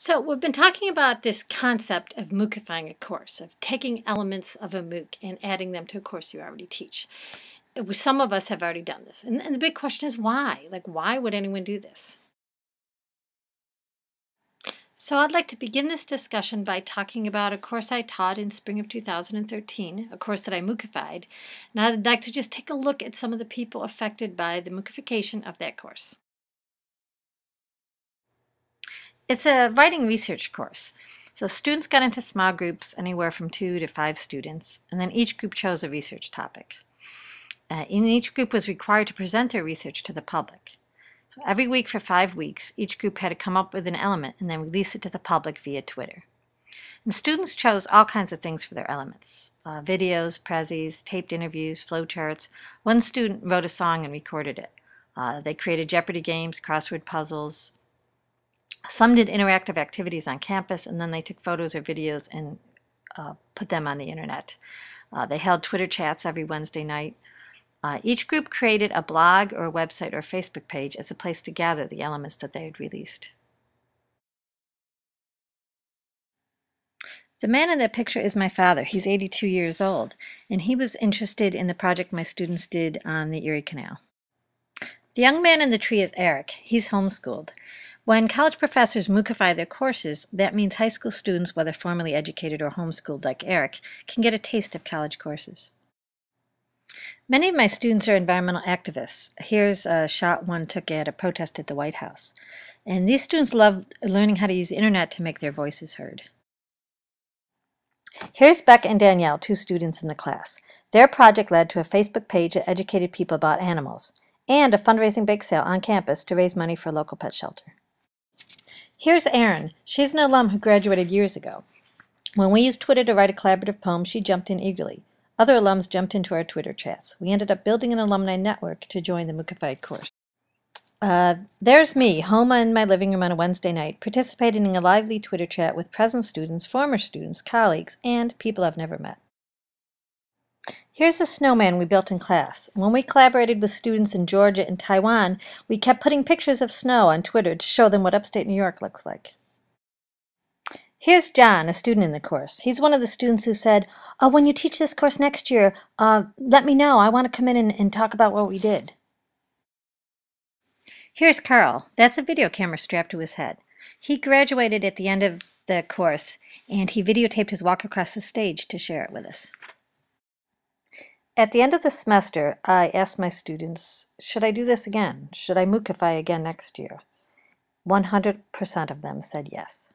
So we've been talking about this concept of MOOCifying a course, of taking elements of a MOOC and adding them to a course you already teach. Uh, some of us have already done this. And, and the big question is why? Like, why would anyone do this? So I'd like to begin this discussion by talking about a course I taught in spring of 2013, a course that I MOOCified, and I'd like to just take a look at some of the people affected by the MOOCification of that course. It's a writing research course. So students got into small groups, anywhere from two to five students, and then each group chose a research topic. Uh, and each group was required to present their research to the public. So every week for five weeks, each group had to come up with an element and then release it to the public via Twitter. And students chose all kinds of things for their elements. Uh, videos, Prezis, taped interviews, flowcharts. One student wrote a song and recorded it. Uh, they created Jeopardy games, crossword puzzles, some did interactive activities on campus, and then they took photos or videos and uh, put them on the internet. Uh, they held Twitter chats every Wednesday night. Uh, each group created a blog or a website or a Facebook page as a place to gather the elements that they had released. The man in that picture is my father. He's 82 years old, and he was interested in the project my students did on the Erie Canal. The young man in the tree is Eric. He's homeschooled. When college professors MOOCify their courses, that means high school students, whether formally educated or homeschooled like Eric, can get a taste of college courses. Many of my students are environmental activists. Here's a shot one took at a protest at the White House. And these students love learning how to use the internet to make their voices heard. Here's Beck and Danielle, two students in the class. Their project led to a Facebook page that educated people about animals, and a fundraising bake sale on campus to raise money for a local pet shelter. Here's Erin. She's an alum who graduated years ago. When we used Twitter to write a collaborative poem, she jumped in eagerly. Other alums jumped into our Twitter chats. We ended up building an alumni network to join the MOOCified course. Uh, there's me, home in my living room on a Wednesday night, participating in a lively Twitter chat with present students, former students, colleagues, and people I've never met. Here's a snowman we built in class. When we collaborated with students in Georgia and Taiwan, we kept putting pictures of snow on Twitter to show them what upstate New York looks like. Here's John, a student in the course. He's one of the students who said, oh, when you teach this course next year, uh, let me know. I want to come in and, and talk about what we did. Here's Carl. That's a video camera strapped to his head. He graduated at the end of the course, and he videotaped his walk across the stage to share it with us. At the end of the semester, I asked my students, should I do this again? Should I MOOCify again next year? 100% of them said yes.